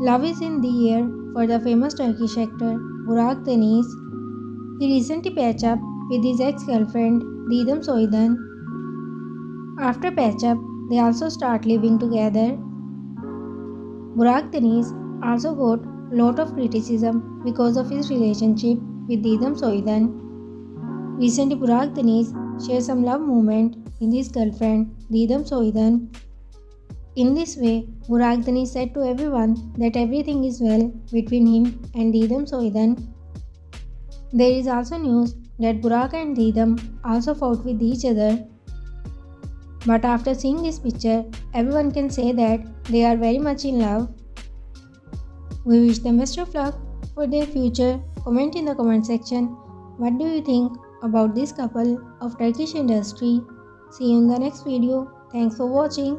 Love is in the air for the famous Turkish actor Burak Deniz. He recently patched up with his ex-girlfriend Didem Soydan. After patch up, they also start living together. Burak Deniz also got a lot of criticism because of his relationship with Didem Soydan. Recently, Burak Deniz shared some love moment with his girlfriend Didem Soydan. In this way, Burak Deniz said to everyone that everything is well between him and Didem Soydan. There is also news that Burak and Didem also fought with each other. But after seeing this picture, everyone can say that they are very much in love. We wish them best of luck for their future. Comment in the comment section. What do you think about this couple of Turkish industry? See you in the next video. Thanks for watching.